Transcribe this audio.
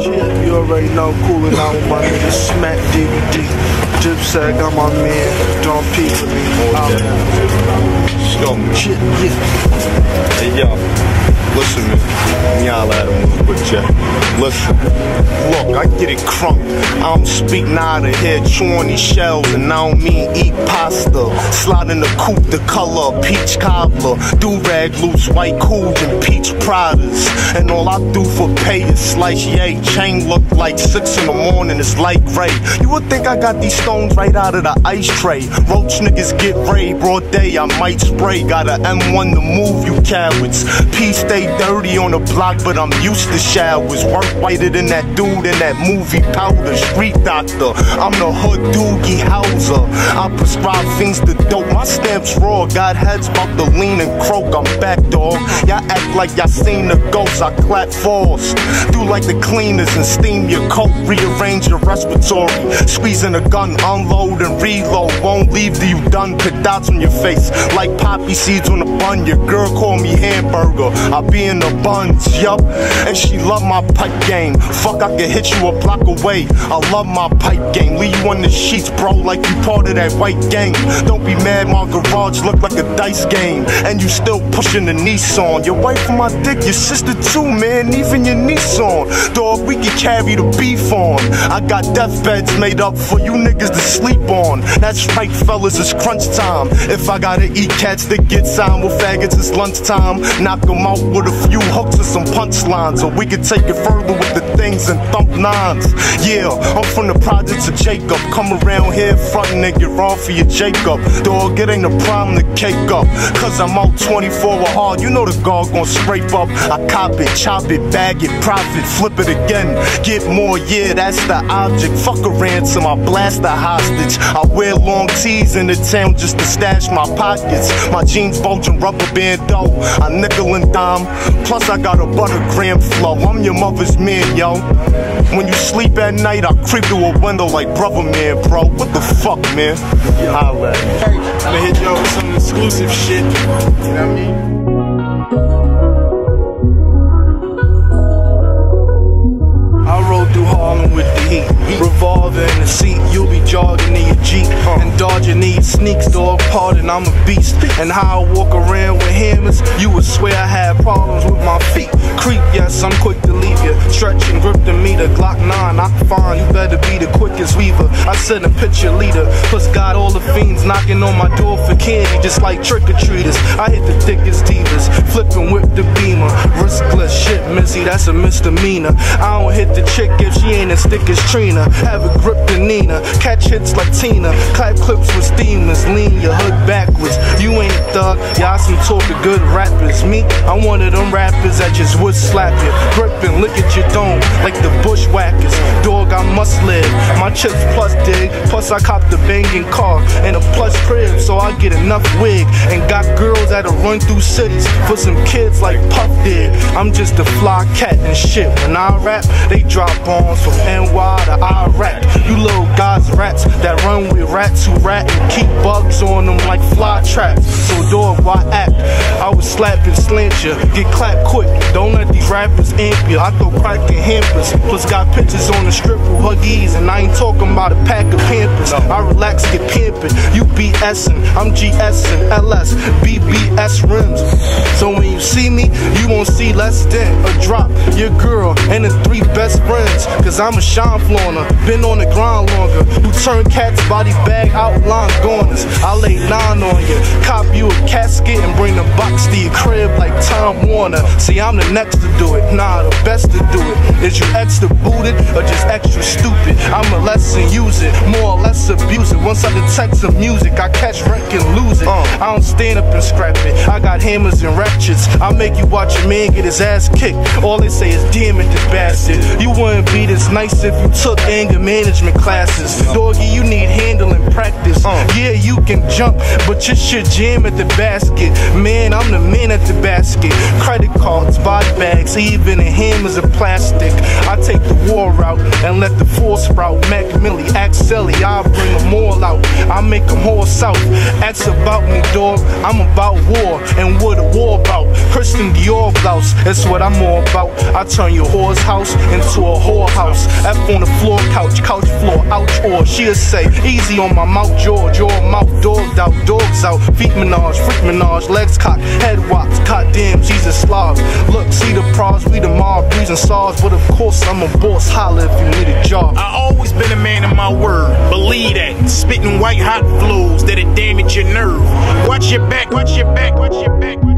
Yeah, you already know, cooling out with my nigga Smack DVD. Dipset got my man, Don P with me. Out there. Let's go, man. Shit, yeah. Hey, yo. Listen, man. Y'all at him with Listen. Look, I get it crunk. I don't speak out of here chewing these shells, and I don't mean eat pasta. Slide in the coupe, the color peach cobbler. Do rag loose, white cool and peach Pradas. And all I do for pay is slice yay. Chain look like six in the morning, it's light gray. You would think I got these stones right out of the ice tray. Roach niggas get raid, broad day, I might spray. Got a M1 to move you cowards. P stay dirty on the block, but I'm used to showers. Work whiter than that dude in that movie powder. Street doctor, I'm the hood Doogie Howser. I prescribe things to dope. My stamps raw, got heads about to lean and croak. I'm back, dog. Y'all act like y'all seen the ghosts. I clap false. Do like the cleaners and steam your coat. Rearrange your respiratory. Squeezing a gun, unload and reload. Won't leave till you done. Put dots on your face like poppy seeds on a bun. Your girl call me hamburger. I be in the buns, yup. And she love my pipe game. Fuck, I can hit you a block away. I love my pipe game. Leave you on the sheets, bro, like you part of that white gang. Don't be mad, my garage look like a dice game. And you still pushing the Nissan. Your wife on my dick, your sister too, man. Even your niece on. Dog, we can carry the beef on. I got deathbeds made up for you niggas to sleep on. That's right, fellas, it's crunch time. If I gotta eat cats that get signed with faggots, it's lunchtime. Knock 'em out with a few hooks and some punchlines. So we can take it further with the things and thump nines. Yeah, I'm from the projects of Jacob. Come around here frontin' and get wrong for your Jacob. Dog, it ain't a problem to cake up. Cause I'm out 24 with hard. You know the guard gon' scrape up. I cop it, chop it, bag it, profit, flip it again. Get more, yeah, that's the object. Fuck a ransom, I blast the hostage. I wear long tees in the town just to stash my pockets. My jeans bulging rubber band dough. I nickel and dime. Plus, I got a buttergram flow. I'm your mother's man, yo. When you sleep at night, I creep through a window like brother man, bro. What the fuck, man? Holla. Hey, I'ma hit y'all with some exclusive shit. You know what I mean? Through Harlem with the heat. Revolver in the seat, you'll be jogging in your Jeep. And dodging these sneaks, dog, pardon, I'm a beast. And how I walk around with you would swear I had problems with my feet. Creep, yes, I'm quick to leave you. Stretch and grip the meter, Glock 9, I find you better be the quickest weaver. I send a picture leader, plus got all the fiends knocking on my door for candy, just like trick or treaters. I hit the thickest divas, flipping whip the beamer. Riskless shit, Missy, that's a misdemeanor. I don't hit the chick if ain't as thick as Trina. Have a grip to Nina, catch hits like Tina. Clap clips with steamers, lean your hood backwards. You ain't a thug, y'all some talk of good rappers. Me, I'm one of them rappers that just would slap you. Grip and look at your dome like the bushwhackers. Dog, I must live. My chips plus dig, plus I cop the banging car and a plus crib, so I get enough wig. And got girls that'll run through cities for some kids like Puff did. I'm just a fly cat and shit. When I rap, they drop bombs from NY to Iraq. You little guys rats rats who rat and keep bugs on them like fly traps. So dog, why act? I would slap and slant you, get clapped quick. Don't let these rappers amp you. I throw crack in hampers. Plus got pictures on the strip with huggies, and I ain't talking about a pack of pampers. I relax, get pampered. You BSing, I'm GSing, LS, BBS rims. So when you see me, you won't see less than a drop. Your girl and the three best friends, cause I'm a shine flaunter. Been on the grind longer. Who turn cats body bag outline goners. I lay nine on you, cop you a casket and bring the box to your crib like Time Warner. See, I'm the next to do it. Nah, the best to do it. Is you extra booted or just extra stupid? I'm a lesson, use it. More or less abuse it. Once I detect some music, I catch wreck and lose it. Uh. I don't stand up and scrap it. I got hammers and ratchets. I make you watch a man get his ass kicked. All they say is damn it, this bastard. You wouldn't be this nice if you took anger management classes. Doggy, you need handling practice. Uh. Yeah, you can jump, but your shit jam at the basket. Man, I'm the man at the basket. Credit cards, body bags, even the hammers are plastic. I take the war route and let the force sprout. Mac Millie, Selly, I'll bring them all out. I make them all south. Ask about me, dog. I'm about war and what a war about. Christian Dior blouse, that's what I'm all about. I turn your whore's house into a whorehouse. F on the floor, couch, couch floor, ouch, or she'll say, easy on my mouth, jaw, jaw, mouth, dogged out, dogs out, feet menage, freak menage, legs cocked, head wops, goddamn, Jesus Slav. Look, see the pros, we the mob, breezing saws, but of course I'm a boss, holla if you need a job. I always been a man of my word, believe that. Spitting white hot flows that'll damage your nerve. Watch your back, watch your back, watch your back. Watch your back.